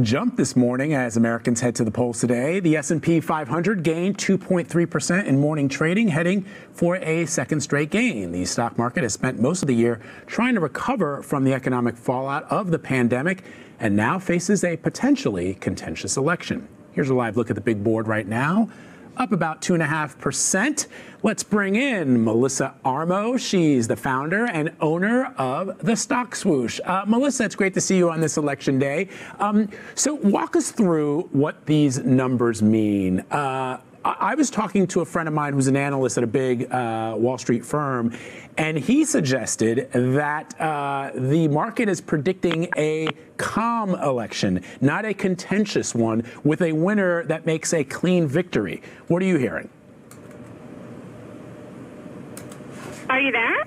jumped this morning as Americans head to the polls today. The S&P 500 gained 2.3% in morning trading, heading for a second straight gain. The stock market has spent most of the year trying to recover from the economic fallout of the pandemic and now faces a potentially contentious election. Here's a live look at the big board right now up about 2.5%. Let's bring in Melissa Armo. She's the founder and owner of the Stock Swoosh. Uh, Melissa, it's great to see you on this election day. Um, so, walk us through what these numbers mean. Uh, I was talking to a friend of mine who's an analyst at a big uh, Wall Street firm, and he suggested that uh, the market is predicting a calm election, not a contentious one, with a winner that makes a clean victory. What are you hearing? Are you there?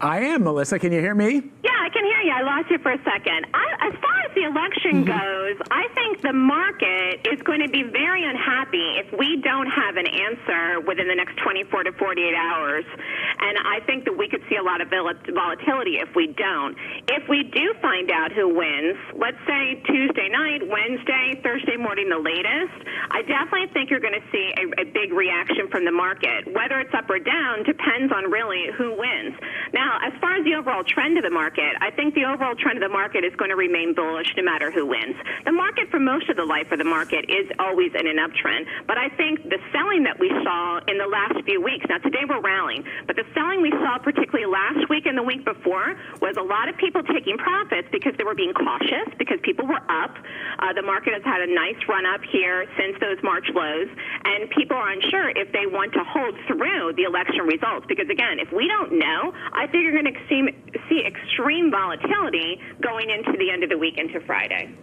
I am, Melissa. Can you hear me? Yeah, I can hear you. I lost you for a second. I, as far the election mm-hmm. goes, I think the market is going to be very unhappy if we don't have an answer within the next 24 to 48 hours. And I think that we could see a lot of volatility if we don't. If we do find out who wins, let's say Tuesday night, Wednesday, Thursday morning, the latest, I definitely think you're going to see a, a big reaction from the market. Whether it's up or down depends on really who wins. Now, now, as far as the overall trend of the market, I think the overall trend of the market is going to remain bullish no matter who wins. The market for most of the life of the market is always in an uptrend, but I think the selling that we saw in the last few weeks, now today we're rallying, but the selling we saw particularly last week and the week before was a lot of people taking profits because they were being cautious, because people were up. Uh, the market has had a nice run up here since those March lows, and people are unsure if they want to hold through the election results because, again, if we don't know, I think you're going to see, see extreme volatility going into the end of the week into Friday.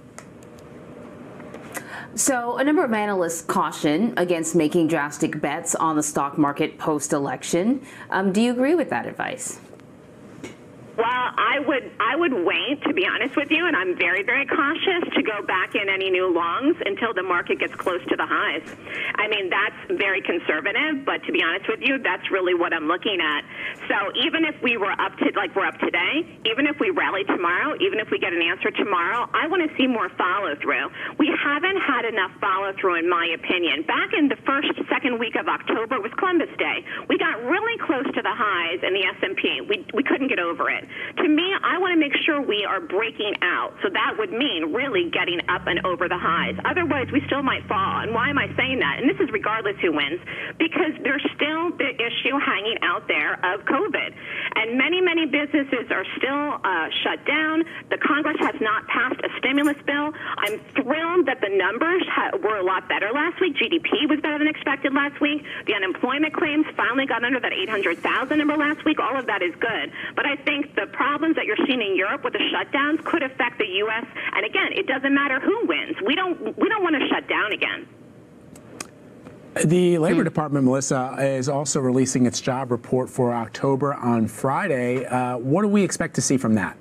So, a number of analysts caution against making drastic bets on the stock market post election. Um, do you agree with that advice? Well, I would I would wait to be honest with you, and I'm very very cautious to go back in any new longs until the market gets close to the highs. I mean that's very conservative, but to be honest with you, that's really what I'm looking at. So even if we were up to like we're up today, even if we rally tomorrow, even if we get an answer tomorrow, I want to see more follow through. We haven't had enough follow through, in my opinion. Back in the first second week of October was Columbus Day. We got really close to the highs in the S&P. We we couldn't get over it. To me, I want to make sure we are breaking out. So that would mean really getting up and over the highs. Otherwise, we still might fall. And why am I saying that? And this is regardless who wins, because there's still the issue hanging out there of COVID. And many, many businesses are still uh, shut down. The Congress has not passed a stimulus bill. I'm thrilled that the numbers ha- were a lot better last week. GDP was better than expected last week. The unemployment claims finally got under that 800,000 number last week. All of that is good. But I think the problems that you're seeing in Europe with the shutdowns could affect the U.S. And again, it doesn't matter who wins. We don't we don't want to shut down again. The Labor Department, Melissa, is also releasing its job report for October on Friday. Uh, what do we expect to see from that?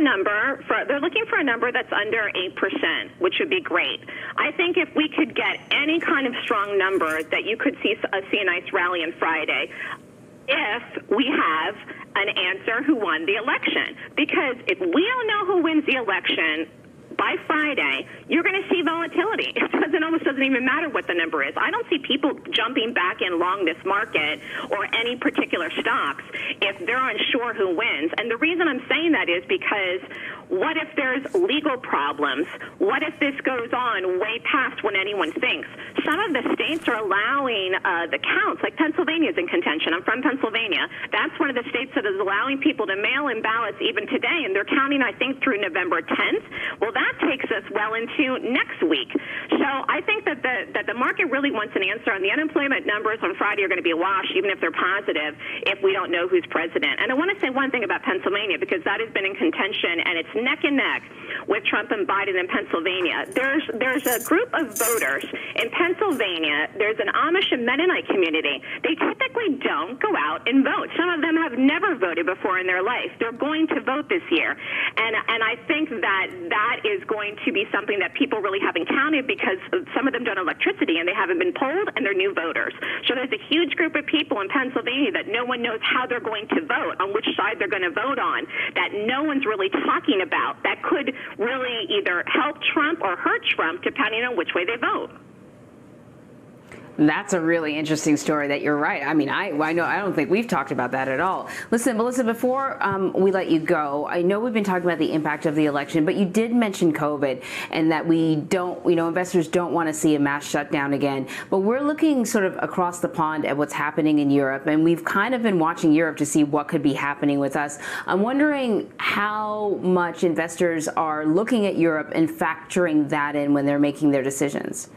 Number. For, they're looking for a number that's under eight percent, which would be great. I think if we could get any kind of strong number, that you could see a, see a nice rally on Friday if we have an answer who won the election. Because if we don't know who wins the election, by Friday, you're going to see volatility. It doesn't almost doesn't even matter what the number is. I don't see people jumping back in long this market or any particular stocks if they're unsure who wins. And the reason I'm saying that is because what if there's legal problems? What if this goes on way past when anyone thinks? Some of the states are allowing uh, the counts, like Pennsylvania is in contention. I'm from Pennsylvania. That's one of the states that is allowing people to mail in ballots even today, and they're counting, I think, through November 10th. Well, that takes us well into next week. So I think that the that the market really wants an answer on the unemployment numbers on Friday are going to be a wash, even if they're positive, if we don't know who's president. And I want to say one thing about Pennsylvania because that has been in contention, and it's neck and neck with Trump and Biden in Pennsylvania. There's there's a group of voters in Pennsylvania. There's an Amish and Mennonite community. They typically don't go out and vote. Some of them have never voted before in their life. They're going to vote this year, and and I think that that is going to be something that people really haven't counted because some of them don't have electricity and they haven't been polled and they're new voters. So there's a huge group of people in Pennsylvania that no one knows how they're going to vote, on which side they're going to vote on, that no one's really talking about, that could really either help Trump or hurt Trump, depending on which way they vote. That's a really interesting story. That you're right. I mean, I I know I don't think we've talked about that at all. Listen, Melissa, before um, we let you go, I know we've been talking about the impact of the election, but you did mention COVID and that we don't, you know, investors don't want to see a mass shutdown again. But we're looking sort of across the pond at what's happening in Europe, and we've kind of been watching Europe to see what could be happening with us. I'm wondering how much investors are looking at Europe and factoring that in when they're making their decisions.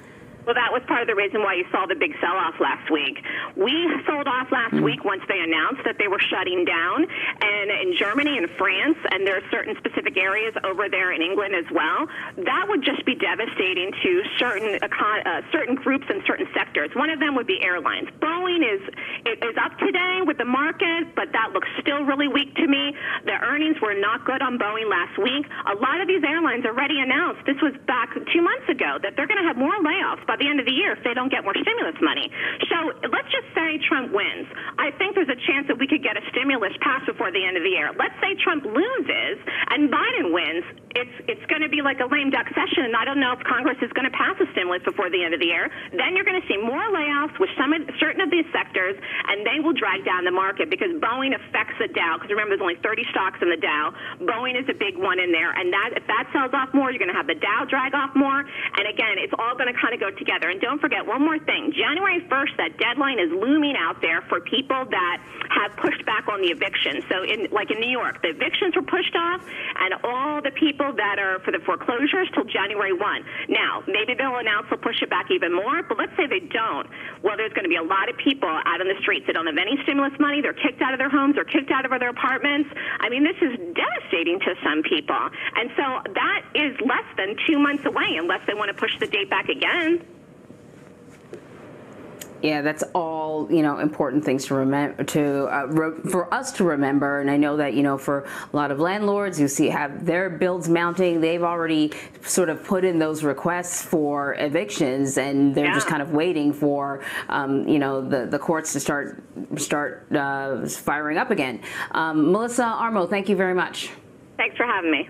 Well, that was part of the reason why you saw the big sell off last week. We sold off last mm. week once they announced that they were shutting down. And in Germany and France, and there are certain specific areas over there in England as well, that would just be devastating to certain uh, certain groups and certain sectors. One of them would be airlines. Boeing is is up today with the market, but that looks still really weak to me. The earnings were not good on Boeing last week. A lot of these airlines already announced this was back two months ago that they're going to have more layoffs by the end of the year if they don't get more stimulus money. So let's just say Trump wins. I think there's a chance that we could get a stimulus passed before the end of the year. Let's say Trump loses and Biden wins. It's it's going to be like a lame duck session, and I don't know if Congress is going to pass a stimulus before the end of the year. Then you're going to see more layoffs with some of, certain of these sectors, and they will drag down the market because Boeing affects the Dow. Because remember, there's only 30 stocks in the Dow. Boeing is a big one in there, and that if that sells off more, you're going to have the Dow drag off more. And again, it's all going to kind of go together. And don't forget one more thing. January 1st, that deadline is looming out there for people that have pushed back on the eviction. So, in like in New York, the evictions were pushed off, and all the people that are for the foreclosures till January 1. Now, maybe they'll announce they'll push it back even more, but let's say they don't. Well, there's going to be a lot of people out on the streets that don't have any stimulus money. They're kicked out of their homes. They're kicked out of their apartments. I mean, this is devastating to some people. And so that is less than two months away unless they want to push the date back again. Yeah, that's all you know important things to remember to uh, re- for us to remember. And I know that you know for a lot of landlords, you see have their bills mounting. They've already sort of put in those requests for evictions, and they're yeah. just kind of waiting for um, you know the the courts to start start uh, firing up again. Um, Melissa Armo, thank you very much. Thanks for having me.